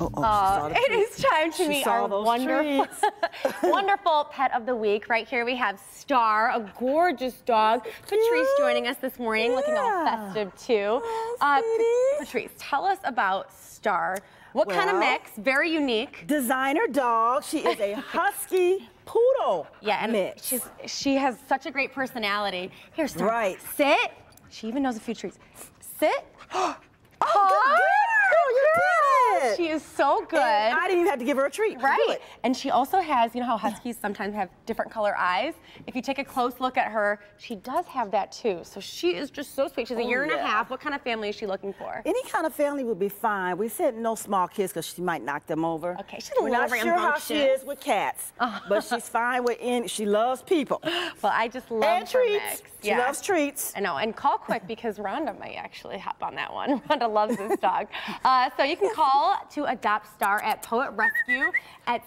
Oh, oh, Uh, it is time to She meet our wonderful, wonderful pet of the week. Right here we have Star, a gorgeous dog. Patrice joining us this morning, looking all festive too. Oh, Uh. Patrice, tell us about Star. What kind of mix? Very unique. Designer dog. She is a husky poodle Yeah, and mix. she's she has such a great personality. Here, Star. Right. Sit. She even knows a few treats. Sit. oh, Hi, good girl, you so good. And I didn't even have to give her a treat. Right. And she also has, you know how huskies sometimes have different color eyes? If you take a close look at her, she does have that too. So she is just so sweet. She's a Oh, year and a half. What kind of family is she looking for? Any kind of family would be fine. We said no small kids because she might knock them over. Okay, she's a We're little not sure how she is with cats, but she's fine with any. She loves people Well, I just love and her treats. mix. She Yeah. loves treats. I know, and call quick because Rhonda might actually hop on that one. Rhonda loves this dog. Uh, so you can call to adopt Star at Poet Rescue at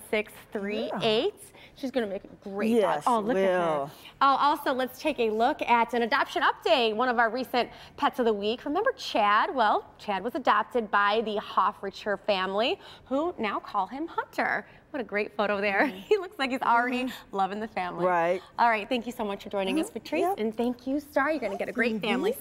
734-407-7638. She's gonna make a great Yes, dog. Oh, look at her. Oh, also, let's take a look at an adoption update, one of our recent pets of the week. Remember Chad? Well, Chad was adopted by the Hoffricher family, who now call him Hunter. What a great photo there. He looks like he's already loving the family. Right. All right, thank you so much for joining us, mm-hmm. Patrice. Yep. And thank you, Star. You're going to get a great mm-hmm. family soon.